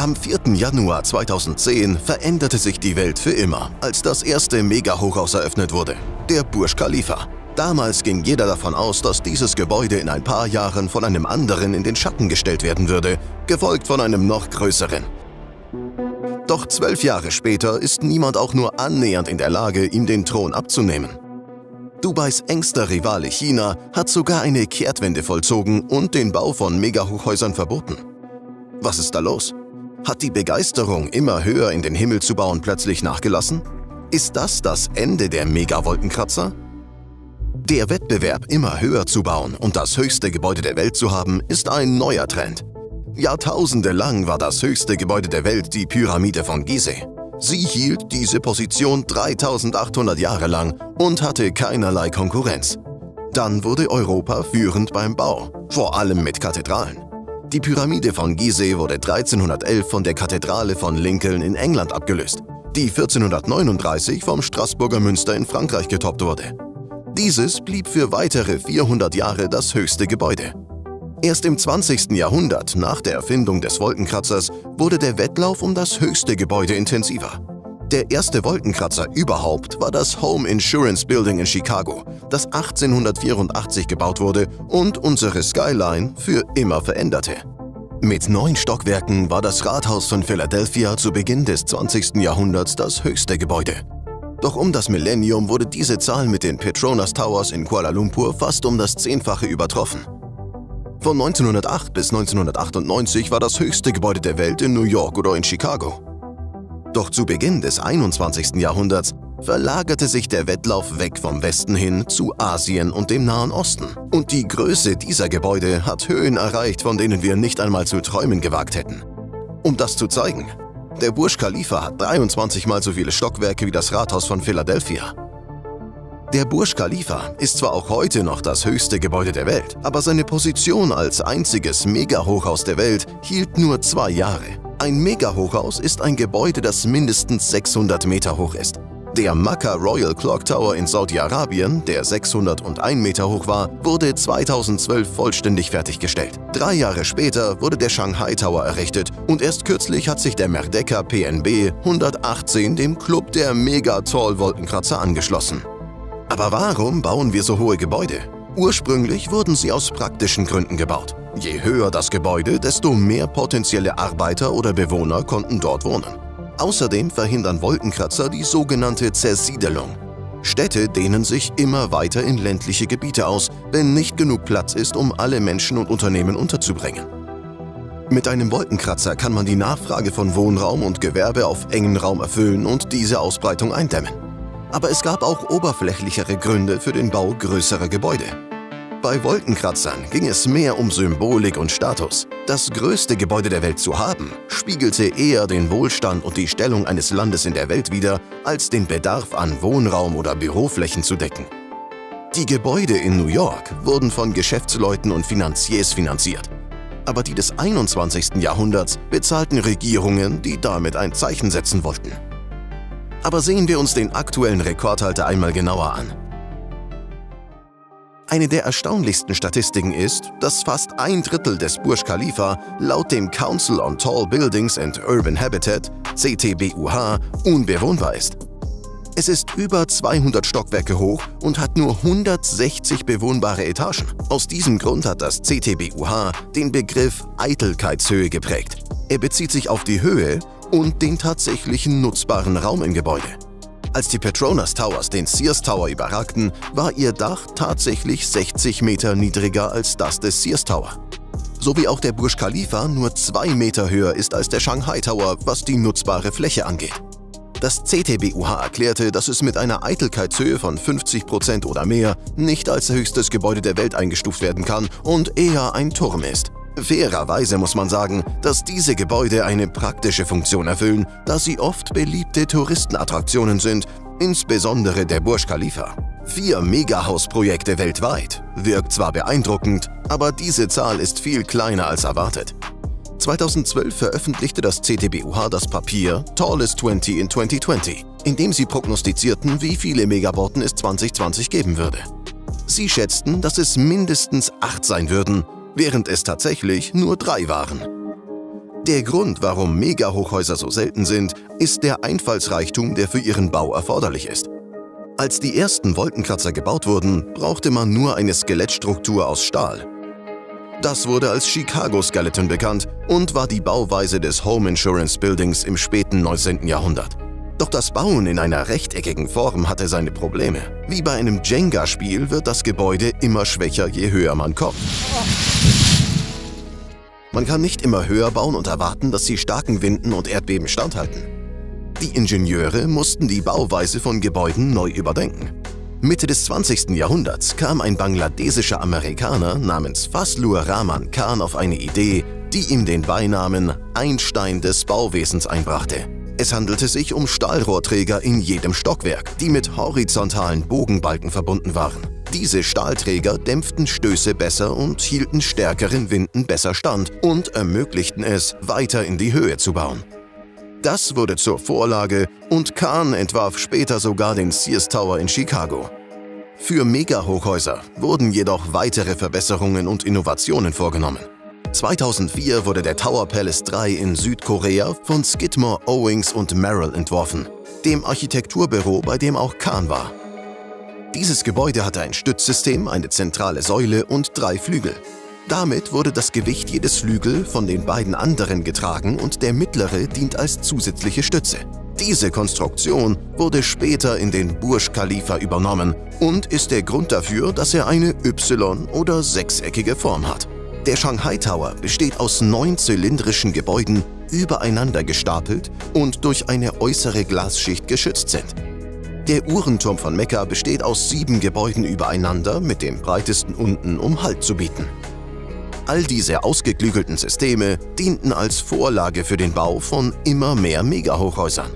Am 4. Januar 2010 veränderte sich die Welt für immer, als das erste Mega-Hochhaus eröffnet wurde, der Burj Khalifa. Damals ging jeder davon aus, dass dieses Gebäude in ein paar Jahren von einem anderen in den Schatten gestellt werden würde, gefolgt von einem noch größeren. Doch zwölf Jahre später ist niemand auch nur annähernd in der Lage, ihm den Thron abzunehmen. Dubais engster Rivale China hat sogar eine Kehrtwende vollzogen und den Bau von Megahochhäusern verboten. Was ist da los? Hat die Begeisterung, immer höher in den Himmel zu bauen, plötzlich nachgelassen? Ist das das Ende der Mega-Wolkenkratzer? Der Wettbewerb, immer höher zu bauen und das höchste Gebäude der Welt zu haben, ist ein neuer Trend. Jahrtausende lang war das höchste Gebäude der Welt die Pyramide von Gizeh. Sie hielt diese Position 3800 Jahre lang und hatte keinerlei Konkurrenz. Dann wurde Europa führend beim Bau, vor allem mit Kathedralen. Die Pyramide von Gizeh wurde 1311 von der Kathedrale von Lincoln in England abgelöst, die 1439 vom Straßburger Münster in Frankreich getoppt wurde. Dieses blieb für weitere 400 Jahre das höchste Gebäude. Erst im 20. Jahrhundert, nach der Erfindung des Wolkenkratzers, wurde der Wettlauf um das höchste Gebäude intensiver. Der erste Wolkenkratzer überhaupt war das Home Insurance Building in Chicago, das 1884 gebaut wurde und unsere Skyline für immer veränderte. Mit neun Stockwerken war das Rathaus von Philadelphia zu Beginn des 20. Jahrhunderts das höchste Gebäude. Doch um das Millennium wurde diese Zahl mit den Petronas Towers in Kuala Lumpur fast um das Zehnfache übertroffen. Von 1908 bis 1998 war das höchste Gebäude der Welt in New York oder in Chicago. Doch zu Beginn des 21. Jahrhunderts verlagerte sich der Wettlauf weg vom Westen hin zu Asien und dem Nahen Osten. Und die Größe dieser Gebäude hat Höhen erreicht, von denen wir nicht einmal zu träumen gewagt hätten. Um das zu zeigen, der Burj Khalifa hat 23 mal so viele Stockwerke wie das Rathaus von Philadelphia. Der Burj Khalifa ist zwar auch heute noch das höchste Gebäude der Welt, aber seine Position als einziges Mega-Hochhaus der Welt hielt nur zwei Jahre. Ein Mega-Hochhaus ist ein Gebäude, das mindestens 600 Meter hoch ist. Der Makkah Royal Clock Tower in Saudi-Arabien, der 601 Meter hoch war, wurde 2012 vollständig fertiggestellt. Drei Jahre später wurde der Shanghai Tower errichtet und erst kürzlich hat sich der Merdeka PNB 118 dem Club der Mega-Tall-Wolkenkratzer angeschlossen. Aber warum bauen wir so hohe Gebäude? Ursprünglich wurden sie aus praktischen Gründen gebaut. Je höher das Gebäude, desto mehr potenzielle Arbeiter oder Bewohner konnten dort wohnen. Außerdem verhindern Wolkenkratzer die sogenannte Zersiedelung. Städte dehnen sich immer weiter in ländliche Gebiete aus, wenn nicht genug Platz ist, um alle Menschen und Unternehmen unterzubringen. Mit einem Wolkenkratzer kann man die Nachfrage von Wohnraum und Gewerbe auf engen Raum erfüllen und diese Ausbreitung eindämmen. Aber es gab auch oberflächlichere Gründe für den Bau größerer Gebäude. Bei Wolkenkratzern ging es mehr um Symbolik und Status. Das größte Gebäude der Welt zu haben, spiegelte eher den Wohlstand und die Stellung eines Landes in der Welt wider, als den Bedarf an Wohnraum oder Büroflächen zu decken. Die Gebäude in New York wurden von Geschäftsleuten und Finanziers finanziert. Aber die des 21. Jahrhunderts bezahlten Regierungen, die damit ein Zeichen setzen wollten. Aber sehen wir uns den aktuellen Rekordhalter einmal genauer an. Eine der erstaunlichsten Statistiken ist, dass fast ein Drittel des Burj Khalifa laut dem Council on Tall Buildings and Urban Habitat CTBUH unbewohnbar ist. Es ist über 200 Stockwerke hoch und hat nur 160 bewohnbare Etagen. Aus diesem Grund hat das CTBUH den Begriff Eitelkeitshöhe geprägt. Er bezieht sich auf die Höhe und den tatsächlichen nutzbaren Raum im Gebäude. Als die Petronas Towers den Sears Tower überragten, war ihr Dach tatsächlich 60 Meter niedriger als das des Sears Tower. So wie auch der Burj Khalifa nur 2 Meter höher ist als der Shanghai Tower, was die nutzbare Fläche angeht. Das CTBUH erklärte, dass es mit einer Eitelkeitshöhe von 50% oder mehr nicht als höchstes Gebäude der Welt eingestuft werden kann und eher ein Turm ist. Fairerweise muss man sagen, dass diese Gebäude eine praktische Funktion erfüllen, da sie oft beliebte Touristenattraktionen sind, insbesondere der Burj Khalifa. Vier Megahausprojekte weltweit wirkt zwar beeindruckend, aber diese Zahl ist viel kleiner als erwartet. 2012 veröffentlichte das CTBUH das Papier Tallest 20 in 2020, in dem sie prognostizierten, wie viele Megabauten es 2020 geben würde. Sie schätzten, dass es mindestens acht sein würden während es tatsächlich nur drei waren. Der Grund, warum Megahochhäuser so selten sind, ist der Einfallsreichtum, der für ihren Bau erforderlich ist. Als die ersten Wolkenkratzer gebaut wurden, brauchte man nur eine Skelettstruktur aus Stahl. Das wurde als Chicago Skeleton bekannt und war die Bauweise des Home Insurance Buildings im späten 19. Jahrhundert. Doch das Bauen in einer rechteckigen Form hatte seine Probleme. Wie bei einem Jenga-Spiel wird das Gebäude immer schwächer, je höher man kommt. Man kann nicht immer höher bauen und erwarten, dass sie starken Winden und Erdbeben standhalten. Die Ingenieure mussten die Bauweise von Gebäuden neu überdenken. Mitte des 20. Jahrhunderts kam ein bangladesischer Amerikaner namens Faslur Rahman Khan auf eine Idee, die ihm den Beinamen Einstein des Bauwesens einbrachte. Es handelte sich um Stahlrohrträger in jedem Stockwerk, die mit horizontalen Bogenbalken verbunden waren. Diese Stahlträger dämpften Stöße besser und hielten stärkeren Winden besser stand und ermöglichten es, weiter in die Höhe zu bauen. Das wurde zur Vorlage und Kahn entwarf später sogar den Sears Tower in Chicago. Für Megahochhäuser wurden jedoch weitere Verbesserungen und Innovationen vorgenommen. 2004 wurde der Tower Palace 3 in Südkorea von Skidmore, Owings und Merrill entworfen, dem Architekturbüro, bei dem auch Kahn war. Dieses Gebäude hatte ein Stützsystem, eine zentrale Säule und drei Flügel. Damit wurde das Gewicht jedes Flügel von den beiden anderen getragen und der mittlere dient als zusätzliche Stütze. Diese Konstruktion wurde später in den Burj Khalifa übernommen und ist der Grund dafür, dass er eine Y- oder sechseckige Form hat. Der Shanghai Tower besteht aus neun zylindrischen Gebäuden, übereinander gestapelt und durch eine äußere Glasschicht geschützt sind. Der Uhrenturm von Mekka besteht aus sieben Gebäuden übereinander mit dem breitesten unten, um Halt zu bieten. All diese ausgeklügelten Systeme dienten als Vorlage für den Bau von immer mehr Megahochhäusern.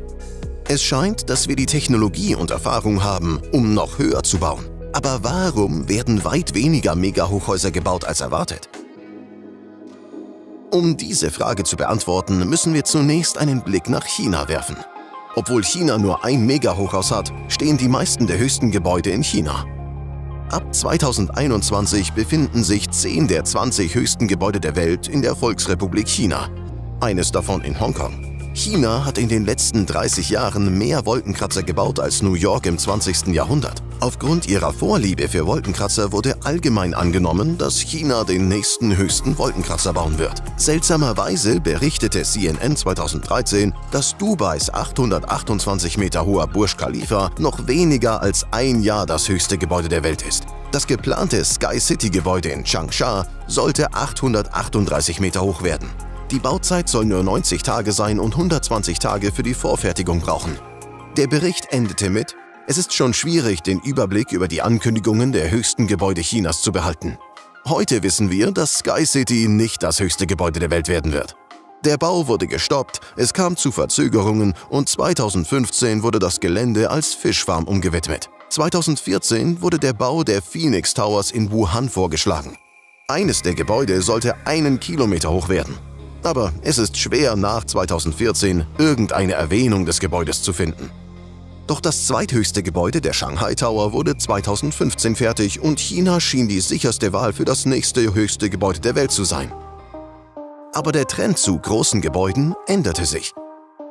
Es scheint, dass wir die Technologie und Erfahrung haben, um noch höher zu bauen. Aber warum werden weit weniger Megahochhäuser gebaut als erwartet? Um diese Frage zu beantworten, müssen wir zunächst einen Blick nach China werfen. Obwohl China nur ein Megahochhaus hat, stehen die meisten der höchsten Gebäude in China. Ab 2021 befinden sich 10 der 20 höchsten Gebäude der Welt in der Volksrepublik China, eines davon in Hongkong. China hat in den letzten 30 Jahren mehr Wolkenkratzer gebaut als New York im 20. Jahrhundert. Aufgrund ihrer Vorliebe für Wolkenkratzer wurde allgemein angenommen, dass China den nächsten höchsten Wolkenkratzer bauen wird. Seltsamerweise berichtete CNN 2013, dass Dubais 828 Meter hoher Burj Khalifa noch weniger als ein Jahr das höchste Gebäude der Welt ist. Das geplante Sky City Gebäude in Changsha sollte 838 Meter hoch werden. Die Bauzeit soll nur 90 Tage sein und 120 Tage für die Vorfertigung brauchen. Der Bericht endete mit, es ist schon schwierig, den Überblick über die Ankündigungen der höchsten Gebäude Chinas zu behalten. Heute wissen wir, dass Sky City nicht das höchste Gebäude der Welt werden wird. Der Bau wurde gestoppt, es kam zu Verzögerungen und 2015 wurde das Gelände als Fischfarm umgewidmet. 2014 wurde der Bau der Phoenix Towers in Wuhan vorgeschlagen. Eines der Gebäude sollte einen Kilometer hoch werden. Aber es ist schwer, nach 2014 irgendeine Erwähnung des Gebäudes zu finden. Doch das zweithöchste Gebäude, der Shanghai Tower, wurde 2015 fertig und China schien die sicherste Wahl für das nächste höchste Gebäude der Welt zu sein. Aber der Trend zu großen Gebäuden änderte sich.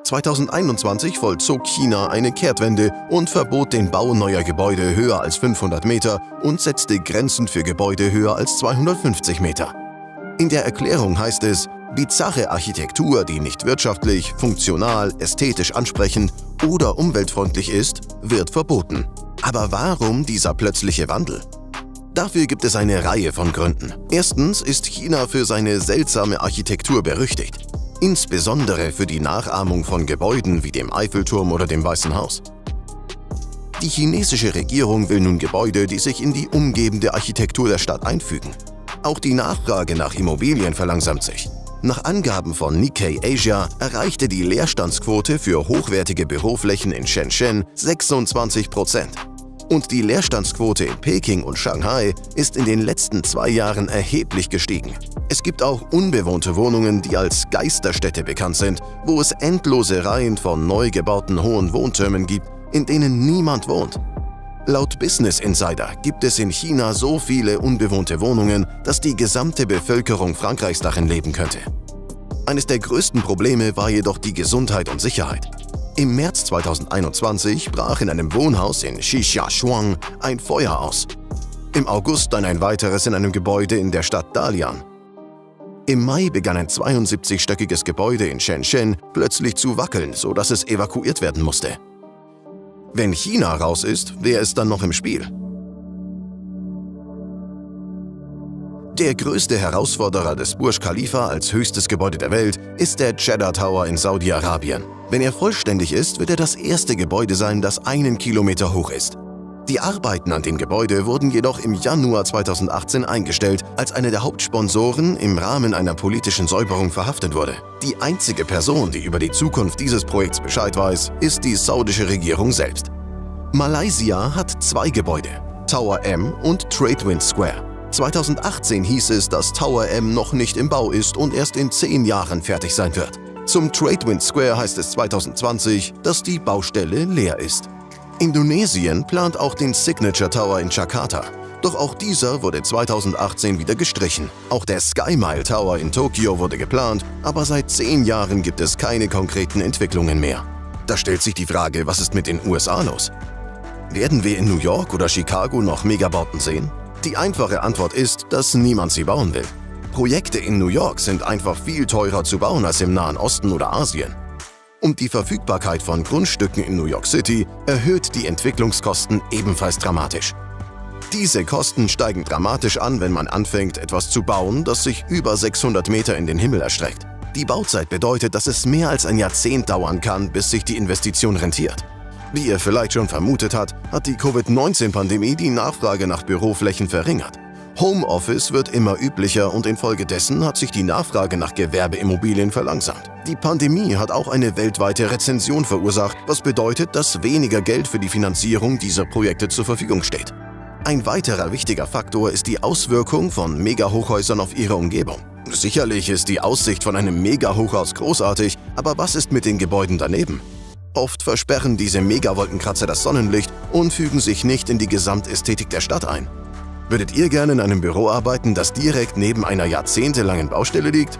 2021 vollzog China eine Kehrtwende und verbot den Bau neuer Gebäude höher als 500 Meter und setzte Grenzen für Gebäude höher als 250 Meter. In der Erklärung heißt es, Bizarre Architektur, die nicht wirtschaftlich, funktional, ästhetisch ansprechend oder umweltfreundlich ist, wird verboten. Aber warum dieser plötzliche Wandel? Dafür gibt es eine Reihe von Gründen. Erstens ist China für seine seltsame Architektur berüchtigt. Insbesondere für die Nachahmung von Gebäuden wie dem Eiffelturm oder dem Weißen Haus. Die chinesische Regierung will nun Gebäude, die sich in die umgebende Architektur der Stadt einfügen. Auch die Nachfrage nach Immobilien verlangsamt sich. Nach Angaben von Nikkei Asia erreichte die Leerstandsquote für hochwertige Büroflächen in Shenzhen 26% Und die Leerstandsquote in Peking und Shanghai ist in den letzten zwei Jahren erheblich gestiegen. Es gibt auch unbewohnte Wohnungen, die als Geisterstädte bekannt sind, wo es endlose Reihen von neu gebauten hohen Wohntürmen gibt, in denen niemand wohnt. Laut Business Insider gibt es in China so viele unbewohnte Wohnungen, dass die gesamte Bevölkerung Frankreichs darin leben könnte. Eines der größten Probleme war jedoch die Gesundheit und Sicherheit. Im März 2021 brach in einem Wohnhaus in Xixiaoshuang ein Feuer aus. Im August dann ein weiteres in einem Gebäude in der Stadt Dalian. Im Mai begann ein 72-stöckiges Gebäude in Shenzhen plötzlich zu wackeln, sodass es evakuiert werden musste. Wenn China raus ist, wer ist dann noch im Spiel? Der größte Herausforderer des Burj Khalifa als höchstes Gebäude der Welt ist der Jeddah Tower in Saudi-Arabien. Wenn er vollständig ist, wird er das erste Gebäude sein, das einen Kilometer hoch ist. Die Arbeiten an dem Gebäude wurden jedoch im Januar 2018 eingestellt, als einer der Hauptsponsoren im Rahmen einer politischen Säuberung verhaftet wurde. Die einzige Person, die über die Zukunft dieses Projekts Bescheid weiß, ist die saudische Regierung selbst. Malaysia hat zwei Gebäude, Tower M und Tradewind Square. 2018 hieß es, dass Tower M noch nicht im Bau ist und erst in zehn Jahren fertig sein wird. Zum Tradewind Square heißt es 2020, dass die Baustelle leer ist. Indonesien plant auch den Signature Tower in Jakarta. Doch auch dieser wurde 2018 wieder gestrichen. Auch der Sky Mile Tower in Tokio wurde geplant, aber seit zehn Jahren gibt es keine konkreten Entwicklungen mehr. Da stellt sich die Frage, was ist mit den USA los? Werden wir in New York oder Chicago noch Megabauten sehen? Die einfache Antwort ist, dass niemand sie bauen will. Projekte in New York sind einfach viel teurer zu bauen als im Nahen Osten oder Asien. Und die Verfügbarkeit von Grundstücken in New York City erhöht die Entwicklungskosten ebenfalls dramatisch. Diese Kosten steigen dramatisch an, wenn man anfängt, etwas zu bauen, das sich über 600 Meter in den Himmel erstreckt. Die Bauzeit bedeutet, dass es mehr als ein Jahrzehnt dauern kann, bis sich die Investition rentiert. Wie ihr vielleicht schon vermutet habt, hat die Covid-19-Pandemie die Nachfrage nach Büroflächen verringert. Homeoffice wird immer üblicher und infolgedessen hat sich die Nachfrage nach Gewerbeimmobilien verlangsamt. Die Pandemie hat auch eine weltweite Rezension verursacht, was bedeutet, dass weniger Geld für die Finanzierung dieser Projekte zur Verfügung steht. Ein weiterer wichtiger Faktor ist die Auswirkung von Megahochhäusern auf ihre Umgebung. Sicherlich ist die Aussicht von einem Megahochhaus großartig, aber was ist mit den Gebäuden daneben? Oft versperren diese Megawolkenkratzer das Sonnenlicht und fügen sich nicht in die Gesamtästhetik der Stadt ein. Würdet ihr gerne in einem Büro arbeiten, das direkt neben einer jahrzehntelangen Baustelle liegt?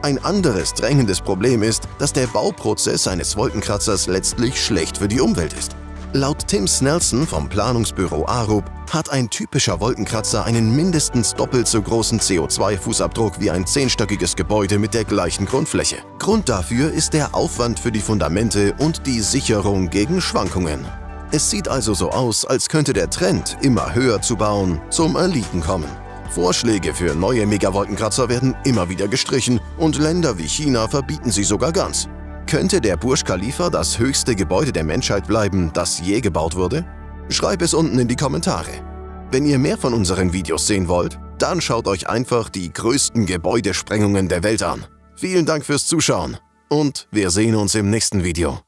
Ein anderes drängendes Problem ist, dass der Bauprozess eines Wolkenkratzers letztlich schlecht für die Umwelt ist. Laut Tim Snelson vom Planungsbüro Arup hat ein typischer Wolkenkratzer einen mindestens doppelt so großen CO2-Fußabdruck wie ein zehnstöckiges Gebäude mit der gleichen Grundfläche. Grund dafür ist der Aufwand für die Fundamente und die Sicherung gegen Schwankungen. Es sieht also so aus, als könnte der Trend, immer höher zu bauen, zum Erliegen kommen. Vorschläge für neue Megawolkenkratzer werden immer wieder gestrichen und Länder wie China verbieten sie sogar ganz. Könnte der Burj Khalifa das höchste Gebäude der Menschheit bleiben, das je gebaut wurde? Schreib es unten in die Kommentare. Wenn ihr mehr von unseren Videos sehen wollt, dann schaut euch einfach die größten Gebäudesprengungen der Welt an. Vielen Dank fürs Zuschauen und wir sehen uns im nächsten Video.